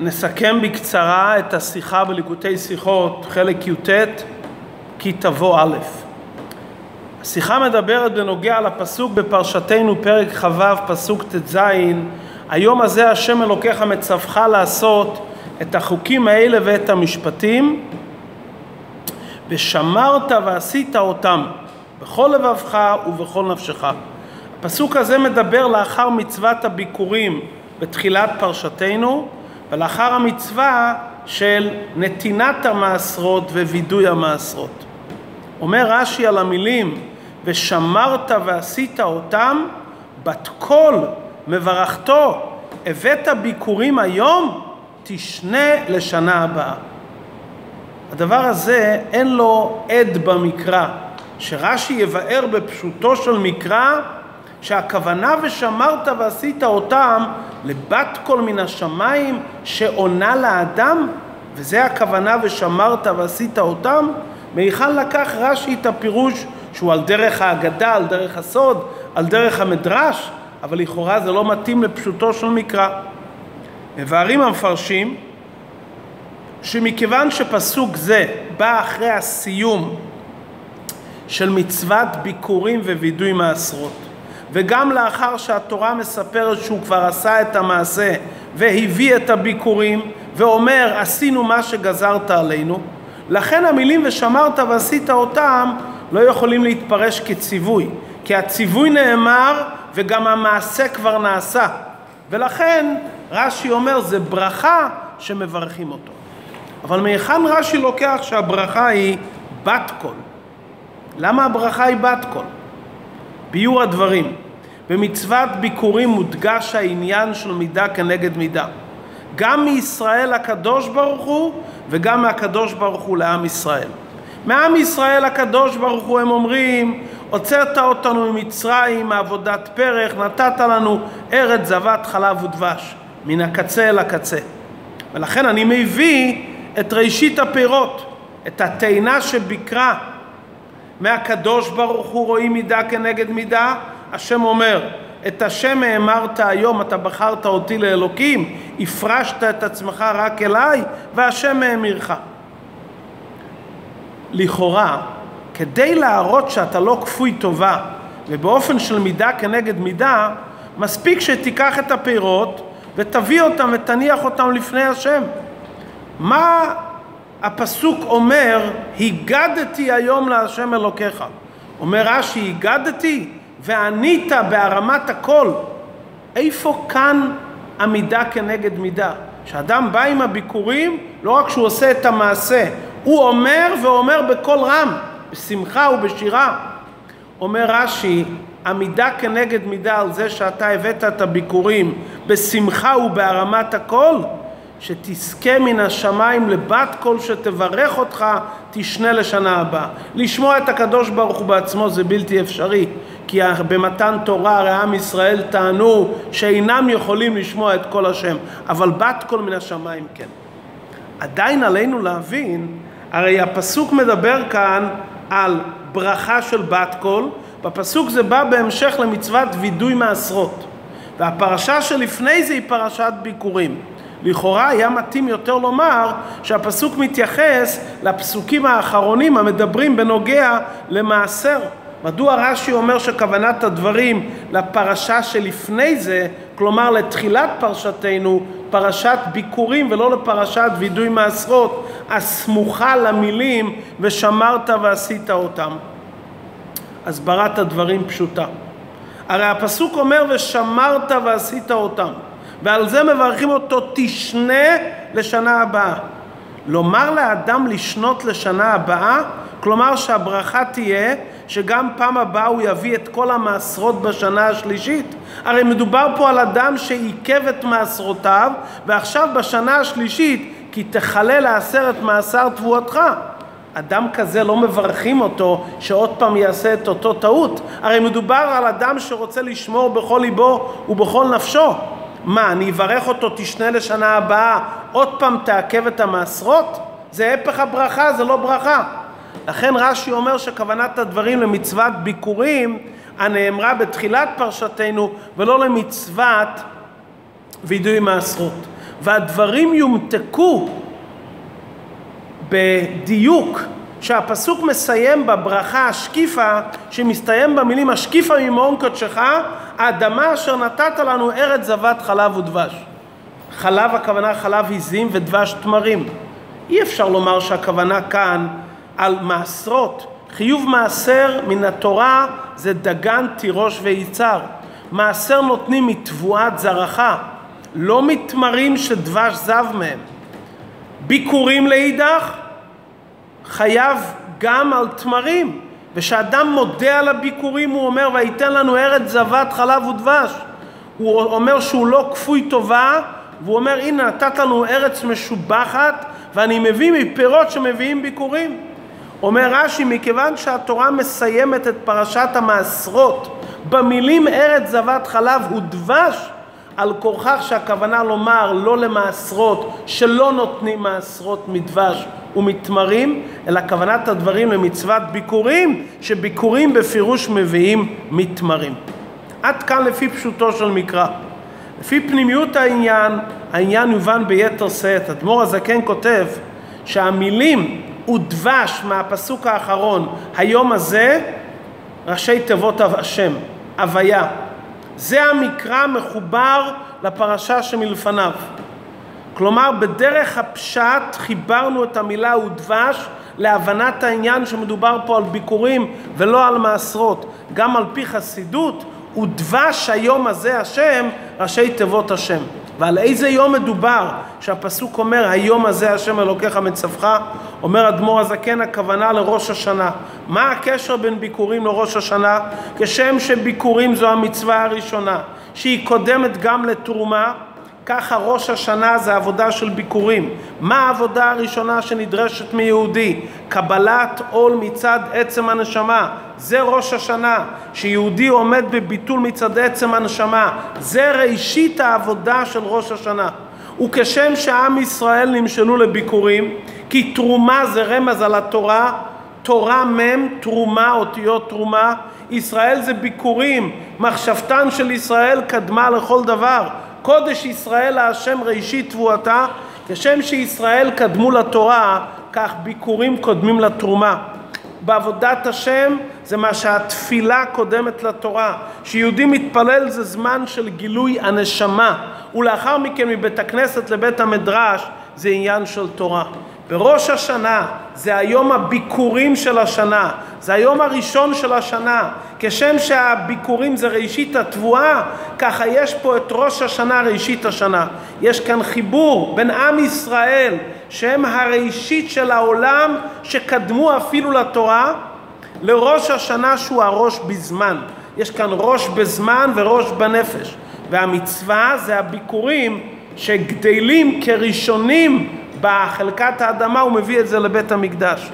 נסכם בקצרה את השיחה בליקוטי שיחות, חלק י"ט, כי תבוא א'. השיחה מדברת בנוגע לפסוק בפרשתנו, פרק כ"ו, פסוק ט"ז: היום הזה השם אלוקיך מצווך לעשות את החוקים האלה ואת המשפטים, ושמרת ועשית אותם בכל לבבך ובכל נפשך. הפסוק הזה מדבר לאחר מצוות הביקורים בתחילת פרשתנו, ולאחר המצווה של נתינת המעשרות ווידוי המעשרות. אומר רש"י על המילים ושמרת ועשית אותם, בת קול מברכתו, הבאת ביקורים היום, תשנה לשנה הבאה. הדבר הזה אין לו עד במקרא, שרש"י יבאר בפשוטו של מקרא שהכוונה ושמרת ועשית אותם לבת קול מן השמיים שעונה לאדם, וזה הכוונה ושמרת ועשית אותם, מהיכן לקח רש"י את הפירוש שהוא על דרך האגדה, על דרך הסוד, על דרך המדרש, אבל לכאורה זה לא מתאים לפשוטו של מקרא. מבארים המפרשים שמכיוון שפסוק זה בא אחרי הסיום של מצוות ביקורים ווידוי מעשרות, וגם לאחר שהתורה מספרת שהוא כבר עשה את המעשה והביא את הביקורים ואומר עשינו מה שגזרת עלינו, לכן המילים ושמרת ועשית אותם לא יכולים להתפרש כציווי, כי הציווי נאמר וגם המעשה כבר נעשה, ולכן רש"י אומר זה ברכה שמברכים אותו. אבל מהיכן רש"י לוקח שהברכה היא בת קול? למה הברכה היא בת קול? ביור הדברים, במצוות ביקורים מודגש העניין של מידה כנגד מידה. גם מישראל הקדוש ברוך הוא וגם מהקדוש ברוך הוא לעם ישראל. מעם ישראל הקדוש ברוך הוא הם אומרים הוצאת אותנו ממצרים מעבודת פרח נתת לנו ארץ זבת חלב ודבש מן הקצה אל הקצה ולכן אני מביא את ראשית הפירות את התאנה שביקרה מהקדוש ברוך הוא רואים מידה כנגד מידה השם אומר את השם האמרת היום אתה בחרת אותי לאלוקים הפרשת את עצמך רק אליי והשם האמירך. לכאורה כדי להראות שאתה לא כפוי טובה ובאופן של מידה כנגד מידה מספיק שתיקח את הפירות ותביא אותם ותניח אותם לפני השם. מה הפסוק אומר הגדתי היום להשם אלוקיך. אומר רש"י הגדתי וענית בהרמת הקול איפה כאן המידה כנגד מידה? כשאדם בא עם הביקורים לא רק שהוא עושה את המעשה הוא אומר ואומר בקול רם בשמחה ובשירה. אומר רש"י מידה כנגד מידה על זה שאתה הבאת את הביכורים בשמחה ובהרמת הקול שתזכה מן השמיים לבת קול שתברך אותך תשנה לשנה הבאה. לשמוע את הקדוש ברוך הוא בעצמו זה בלתי אפשרי כי במתן תורה הרי עם ישראל טענו שאינם יכולים לשמוע את קול השם אבל בת קול מן השמיים כן. עדיין עלינו להבין הרי הפסוק מדבר כאן על ברכה של בת קול בפסוק זה בא בהמשך למצוות וידוי מעשרות והפרשה שלפני זה היא פרשת ביקורים לכאורה היה מתאים יותר לומר שהפסוק מתייחס לפסוקים האחרונים המדברים בנוגע למעשר. מדוע רש"י אומר שכוונת הדברים לפרשה שלפני זה, כלומר לתחילת פרשתנו, פרשת ביקורים ולא לפרשת וידוי מעשרות, הסמוכה למילים ושמרת ועשית אותם. הסברת הדברים פשוטה. הרי הפסוק אומר ושמרת ועשית אותם. ועל זה מברכים אותו תשנה לשנה הבאה. לומר לאדם לשנות לשנה הבאה, כלומר שהברכה תהיה שגם פעם הבאה הוא יביא את כל המעשרות בשנה השלישית. הרי מדובר פה על אדם שעיכב את מעשרותיו ועכשיו בשנה השלישית כי תכלה לעשרת מעשר תבואתך. אדם כזה לא מברכים אותו שעוד פעם יעשה את אותו טעות. הרי מדובר על אדם שרוצה לשמור בכל ליבו ובכל נפשו. מה, אני אברך אותו תשנה לשנה הבאה, עוד פעם תעכב את המעשרות? זה הפך הברכה, זה לא ברכה. לכן רש"י אומר שכוונת הדברים למצוות ביקורים הנאמרה בתחילת פרשתנו ולא למצוות וידוי מעשרות. והדברים יומתקו בדיוק שהפסוק מסיים בברכה השקיפה, שמסתיים במילים השקיפה ממעון קודשך, האדמה אשר נתת לנו ארץ זבת חלב ודבש. חלב הכוונה חלב עיזים ודבש תמרים. אי אפשר לומר שהכוונה כאן על מעשרות. חיוב מעשר מן התורה זה דגן, תירוש ויצהר. מעשר נותנים מתבואת זרעך, לא מתמרים שדבש זב מהם. ביקורים לאידך, חייב גם על תמרים. וכשאדם מודה על הביקורים הוא אומר וייתן לנו ארץ זבת חלב ודבש. הוא אומר שהוא לא כפוי טובה והוא אומר הנה נתת לנו ארץ משובחת ואני מביא מפירות שמביאים ביקורים. אומר רש"י מכיוון שהתורה מסיימת את פרשת המעשרות במילים ארץ זבת חלב ודבש על כורכך שהכוונה לומר לא למעשרות שלא נותנים מעשרות מדבש ומתמרים, אלא כוונת הדברים למצוות ביקורים, שביקורים בפירוש מביאים מתמרים. עד כאן לפי פשוטו של מקרא. לפי פנימיות העניין, העניין יובן ביתר שאת. אדמו"ר הזקן כותב שהמילים ודבש מהפסוק האחרון, היום הזה, ראשי תיבות השם, הוויה. זה המקרא מחובר לפרשה שמלפניו. כלומר, בדרך הפשט חיברנו את המילה ודבש להבנת העניין שמדובר פה על ביקורים ולא על מעשרות. גם על פי חסידות, ודבש היום הזה השם, ראשי תיבות השם. ועל איזה יום מדובר שהפסוק אומר היום הזה השם אלוקיך מצווך אומר אדמו"ר הזקן הכוונה לראש השנה מה הקשר בין ביקורים לראש השנה כשם שביקורים זו המצווה הראשונה שהיא קודמת גם לתרומה ככה ראש השנה זה עבודה של ביקורים. מה העבודה הראשונה שנדרשת מיהודי? קבלת עול מצד עצם הנשמה. זה ראש השנה, שיהודי עומד בביטול מצד עצם הנשמה. זה ראשית העבודה של ראש השנה. וכשם שעם ישראל נמשלו לביקורים, כי תרומה זה רמז על התורה, תורה מ', תרומה, אותיות תרומה, ישראל זה ביקורים, מחשבתן של ישראל קדמה לכל דבר. קודש ישראל להשם ראשית תבואתה, כשם שישראל קדמו לתורה, כך ביקורים קודמים לתרומה. בעבודת השם זה מה שהתפילה קודמת לתורה. שיהודי מתפלל זה זמן של גילוי הנשמה, ולאחר מכן מבית הכנסת לבית המדרש זה עניין של תורה. בראש השנה זה היום הביקורים של השנה, זה היום הראשון של השנה. כשם שהביקורים זה ראשית התבואה, ככה יש פה את ראש השנה ראשית השנה. יש כאן חיבור בין עם ישראל, שהם הראשית של העולם, שקדמו אפילו לתורה, לראש השנה שהוא הראש בזמן. יש כאן ראש בזמן וראש בנפש. והמצווה זה הביקורים שגדלים כראשונים בחלקת האדמה הוא מביא את זה לבית המקדש.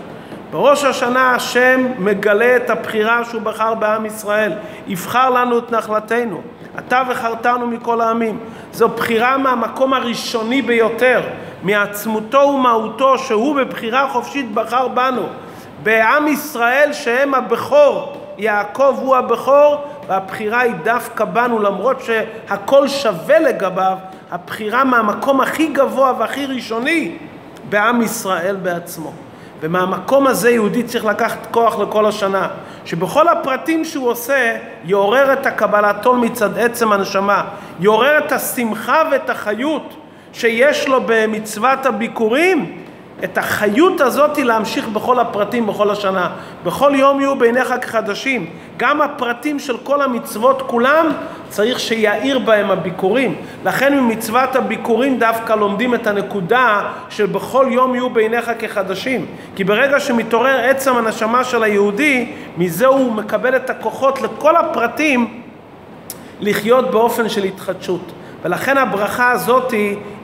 בראש השנה השם מגלה את הבחירה שהוא בחר בעם ישראל. יבחר לנו את נחלתנו. אתה וחרתנו מכל העמים. זו בחירה מהמקום הראשוני ביותר, מעצמותו ומהותו, שהוא בבחירה חופשית בחר בנו. בעם ישראל שהם הבכור, יעקב הוא הבכור, והבחירה היא דווקא בנו, למרות שהכל שווה לגביו, הבחירה מהמקום הכי גבוה והכי ראשוני בעם ישראל בעצמו. ומהמקום הזה יהודי צריך לקחת כוח לכל השנה, שבכל הפרטים שהוא עושה יעורר את הקבלתו מצד עצם הנשמה, יעורר את השמחה ואת החיות שיש לו במצוות הביקורים, את החיות הזאת להמשיך בכל הפרטים בכל השנה. בכל יום יהיו בעיניך כחדשים. גם הפרטים של כל המצוות כולם, צריך שיאיר בהם הביקורים. לכן ממצוות הביקורים דווקא לומדים את הנקודה של בכל יום יהיו בעיניך כחדשים. כי ברגע שמתעורר עצם הנשמה של היהודי, מזה הוא מקבל את הכוחות לכל הפרטים לחיות באופן של התחדשות. ולכן הברכה הזאת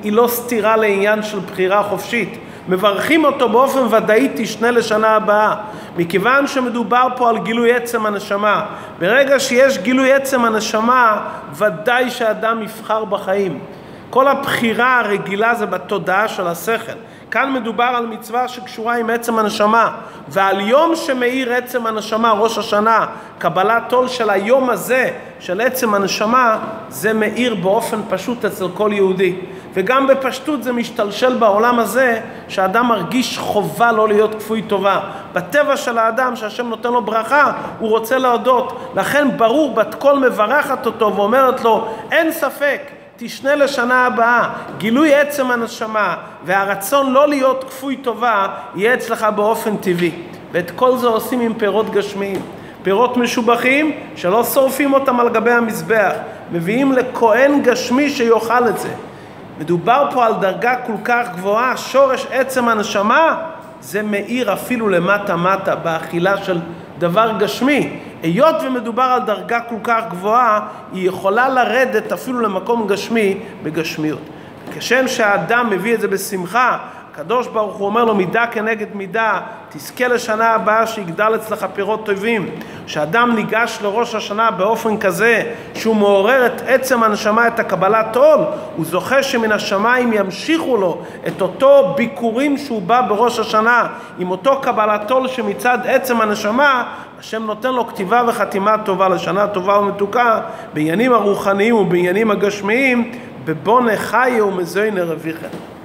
היא לא סתירה לעניין של בחירה חופשית. מברכים אותו באופן ודאי תשנה לשנה הבאה, מכיוון שמדובר פה על גילוי עצם הנשמה. ברגע שיש גילוי עצם הנשמה, ודאי שאדם יבחר בחיים. כל הבחירה הרגילה זה בתודעה של השכל. כאן מדובר על מצווה שקשורה עם עצם הנשמה, ועל יום שמאיר עצם הנשמה, ראש השנה, קבלת עול של היום הזה, של עצם הנשמה, זה מאיר באופן פשוט אצל כל יהודי. וגם בפשטות זה משתלשל בעולם הזה, שאדם מרגיש חובה לא להיות כפוי טובה. בטבע של האדם, שהשם נותן לו ברכה, הוא רוצה להודות. לכן ברור, בת קול מברכת אותו ואומרת לו, אין ספק, תשנה לשנה הבאה. גילוי עצם הנשמה והרצון לא להיות כפוי טובה, יהיה אצלך באופן טבעי. ואת כל זה עושים עם פירות גשמיים. פירות משובחים שלא שורפים אותם על גבי המזבח, מביאים לכהן גשמי שיאכל את זה. מדובר פה על דרגה כל כך גבוהה, שורש עצם הנשמה זה מאיר אפילו למטה-מטה באכילה של דבר גשמי. היות ומדובר על דרגה כל כך גבוהה, היא יכולה לרדת אפילו למקום גשמי בגשמיות. כשם שהאדם מביא את זה בשמחה, הקדוש ברוך הוא אומר לו מידה כנגד מידה, תזכה לשנה הבאה שיגדל אצלך פירות טובים. כשאדם ניגש לראש השנה באופן כזה שהוא מעורר את עצם הנשמה, את הקבלת עול, הוא זוכה שמן השמיים ימשיכו לו את אותו ביקורים שהוא בא בראש השנה עם אותו קבלת עול שמצד עצם הנשמה השם נותן לו כתיבה וחתימה טובה לשנה טובה ומתוקה בעניינים הרוחניים ובעניינים הגשמיים בבונה חיו ומזוינה רוויכם.